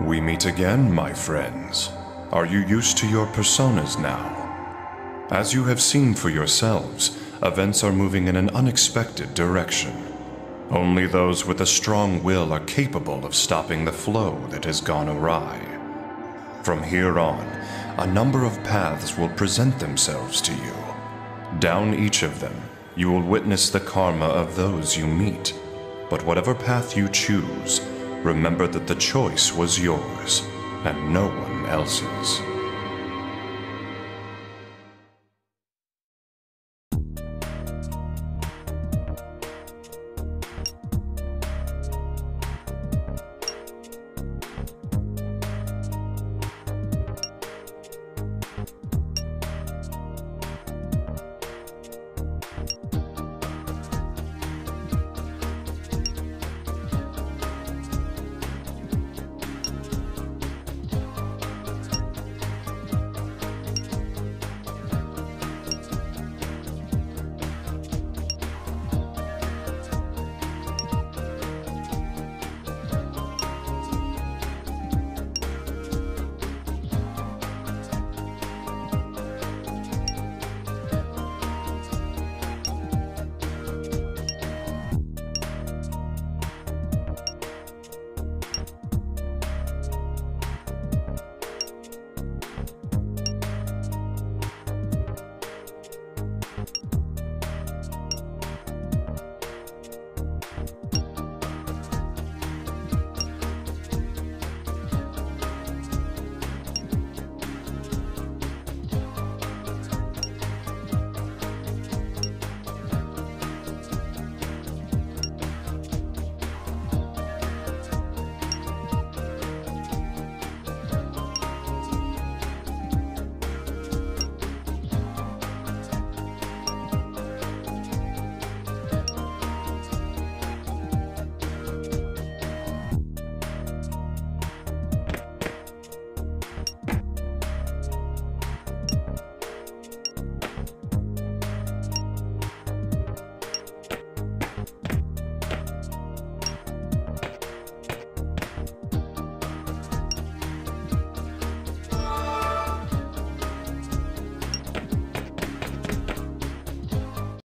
We meet again, my friends. Are you used to your personas now? As you have seen for yourselves, events are moving in an unexpected direction. Only those with a strong will are capable of stopping the flow that has gone awry. From here on, a number of paths will present themselves to you. Down each of them, you will witness the karma of those you meet. But whatever path you choose, remember that the choice was yours and no one else's.